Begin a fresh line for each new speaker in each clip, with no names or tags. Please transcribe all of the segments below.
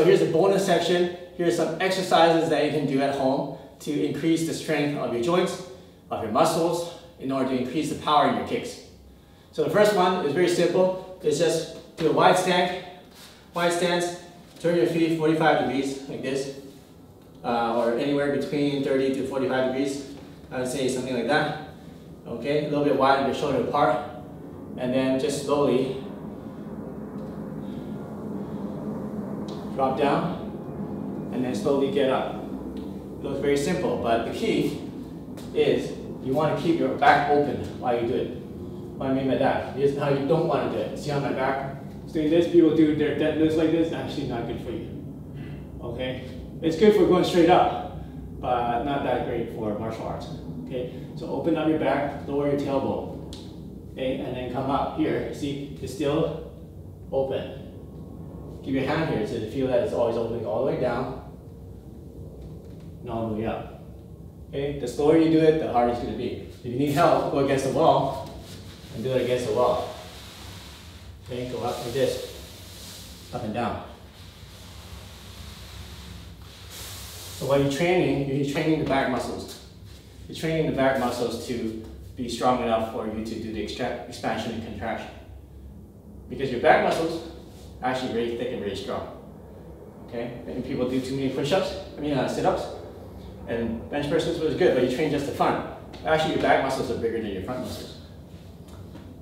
so here's a bonus section. Here's some exercises that you can do at home to increase the strength of your joints, of your muscles, in order to increase the power in your kicks. So the first one is very simple. It's just do a wide stand, wide stance, turn your feet 45 degrees like this, uh, or anywhere between 30 to 45 degrees. I would say something like that. Okay, a little bit wide, your shoulder apart, and then just slowly drop down, and then slowly get up. It looks very simple, but the key is you want to keep your back open while you do it. What I mean by that is how you don't want to do it. See on my back? Doing this, people do their deadlifts like this, actually not good for you. Okay? It's good for going straight up, but not that great for martial arts. Okay? So open up your back, lower your tailbone. Okay? And then come up here. See, it's still open. Keep your hand here so you feel that it's always opening all the way down and all the way up. Okay? The slower you do it, the harder it's going to be. If you need help, go against the wall and do it against the wall. Okay, go up like this, up and down. So while you're training, you're training the back muscles. You're training the back muscles to be strong enough for you to do the expansion and contraction. Because your back muscles actually very thick and very strong. Okay, and people do too many push-ups, I mean uh, sit-ups, and bench presses was good, but you train just the front. Actually, your back muscles are bigger than your front muscles,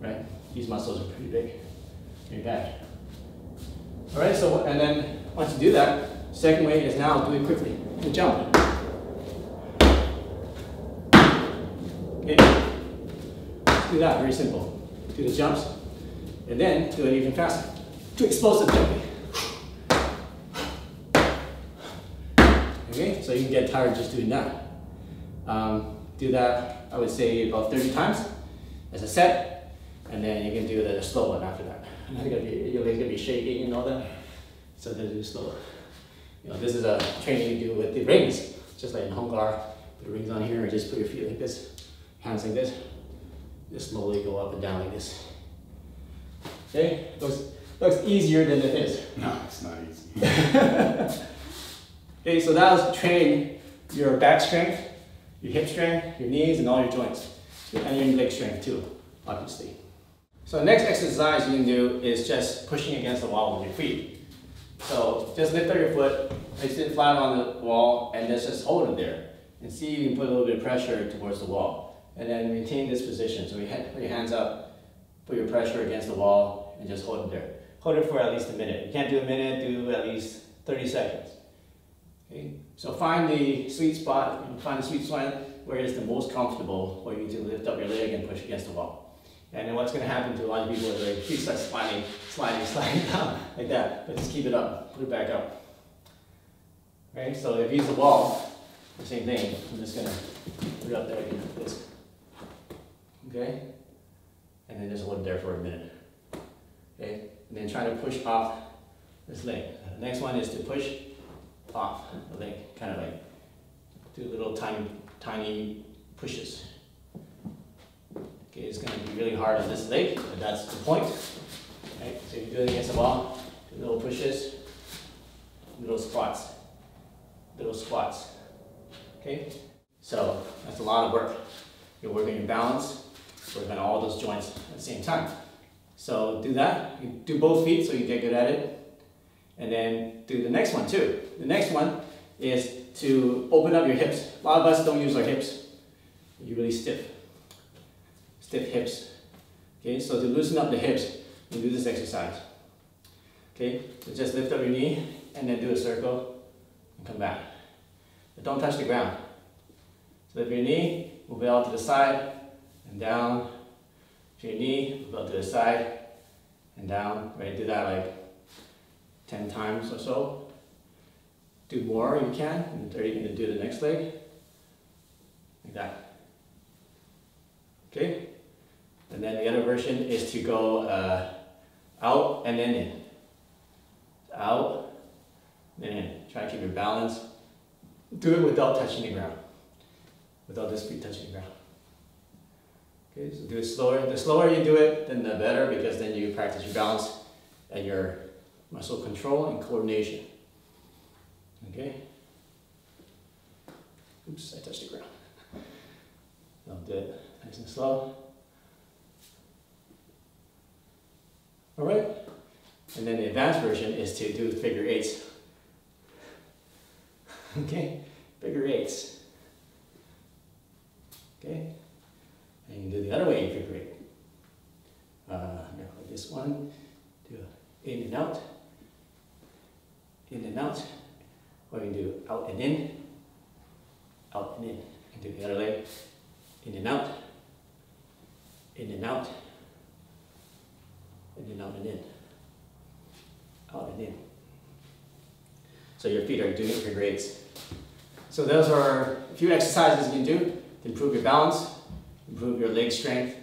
right? These muscles are pretty big your back. All right, so, and then once you do that, second way is now do it quickly, the jump. Okay, do that, very simple. Do the jumps, and then do it even faster. Do explosive jumping. Okay, so you can get tired just doing that. Um, do that, I would say, about 30 times as a set, and then you can do the slow one after that. Be, your legs gonna be shaking and all that. So they do slow. You know, this is a training you do with the rings, just like in guard. Put the rings on here and just put your feet like this, hands like this. Just slowly go up and down like this. Okay, looks looks easier than it is.
No, it's not easy.
okay, so that was train your back strength, your hip strength, your knees, and all your joints, and your leg strength too, obviously. So next exercise you can do is just pushing against the wall with your feet. So just lift up your foot, place it flat on the wall, and just, just hold it there. And see if you can put a little bit of pressure towards the wall. And then maintain this position. So you put your hands up, put your pressure against the wall, and just hold it there. Hold it for at least a minute. You can't do a minute, do at least 30 seconds. Okay? So find the sweet spot, find the sweet spot where it's the most comfortable where you need to lift up your leg and push against the wall. And then what's going to happen to a lot of people is they feet start sliding, sliding, sliding down like that. But just keep it up, put it back up. Okay, so if you use the wall, the same thing. I'm just going to put it up there again like this. Okay? And then just hold it there for a minute. Okay? And then try to push off this leg. The next one is to push off the leg, kind of like do little tiny, tiny pushes. Okay, it's going to be really hard on this leg, but that's the point. Right? So you do it against the wall, do little pushes, little squats, little squats. Okay? So that's a lot of work. You're working your balance, working on all those joints at the same time. So do that. You do both feet so you get good at it. And then do the next one too. The next one is to open up your hips. A lot of us don't use our hips. You're really stiff stiff hips. Okay, so to loosen up the hips, you do this exercise. Okay, so just lift up your knee and then do a circle and come back. But don't touch the ground. So lift your knee, move it out to the side and down. Your knee, move to the side and down. Right, do that like 10 times or so. Do more if you can, and then you can do the next leg. Like that. Okay? And then the other version is to go uh, out and then in. Out, then in. Try to keep your balance. Do it without touching the ground. Without this feet touching the ground. Okay, so do it slower. The slower you do it, then the better because then you practice your balance and your muscle control and coordination. Okay. Oops, I touched the ground. I'll do it nice and slow. All right. And then the advanced version is to do figure eights. okay, figure eights. Okay, and you can do the other way in figure eight. Uh, this one, do in and out, in and out, or you can do out and in, out and in, and do the other leg, in and out, in and out, in and out and in, out and in. So your feet are doing eights. So those are a few exercises you can do to improve your balance, improve your leg strength,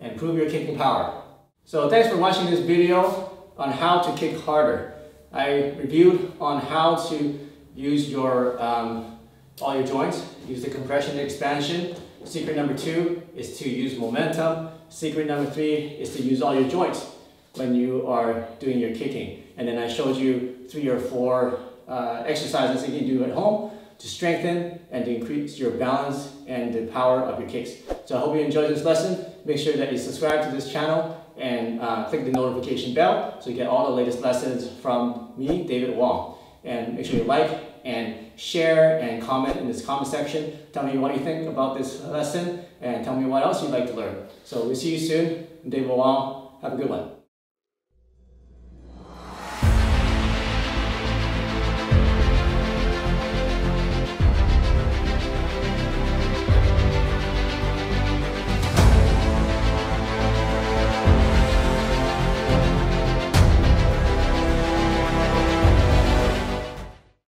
and improve your kicking power. So thanks for watching this video on how to kick harder. I reviewed on how to use your um, all your joints, use the compression and expansion. Secret number two is to use momentum. Secret number three is to use all your joints when you are doing your kicking. And then I showed you three or four uh, exercises that you can do at home to strengthen and to increase your balance and the power of your kicks. So I hope you enjoyed this lesson. Make sure that you subscribe to this channel and uh, click the notification bell so you get all the latest lessons from me, David Wong. And make sure you like and share and comment in this comment section. Tell me what you think about this lesson and tell me what else you'd like to learn. So we'll see you soon. I'm David Wong. Have a good one.